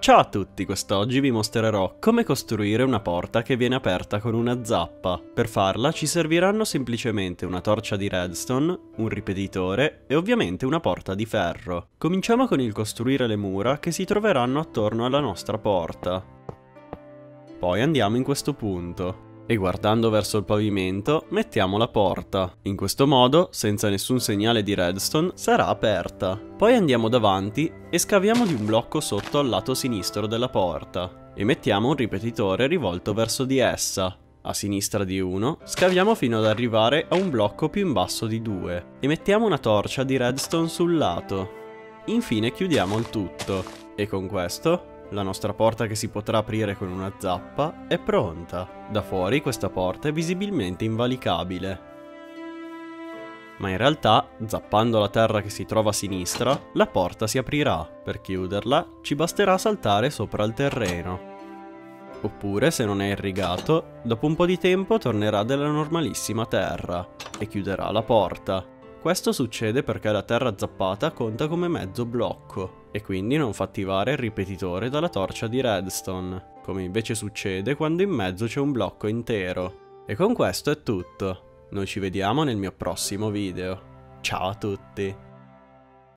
Ciao a tutti, quest'oggi vi mostrerò come costruire una porta che viene aperta con una zappa. Per farla ci serviranno semplicemente una torcia di redstone, un ripetitore e ovviamente una porta di ferro. Cominciamo con il costruire le mura che si troveranno attorno alla nostra porta. Poi andiamo in questo punto e guardando verso il pavimento mettiamo la porta. In questo modo, senza nessun segnale di redstone, sarà aperta. Poi andiamo davanti e scaviamo di un blocco sotto al lato sinistro della porta e mettiamo un ripetitore rivolto verso di essa. A sinistra di uno, scaviamo fino ad arrivare a un blocco più in basso di due e mettiamo una torcia di redstone sul lato. Infine chiudiamo il tutto e con questo la nostra porta che si potrà aprire con una zappa è pronta. Da fuori questa porta è visibilmente invalicabile. Ma in realtà, zappando la terra che si trova a sinistra, la porta si aprirà. Per chiuderla ci basterà saltare sopra il terreno. Oppure, se non è irrigato, dopo un po' di tempo tornerà della normalissima terra e chiuderà la porta. Questo succede perché la terra zappata conta come mezzo blocco e quindi non fa attivare il ripetitore dalla torcia di redstone, come invece succede quando in mezzo c'è un blocco intero. E con questo è tutto. Noi ci vediamo nel mio prossimo video. Ciao a tutti!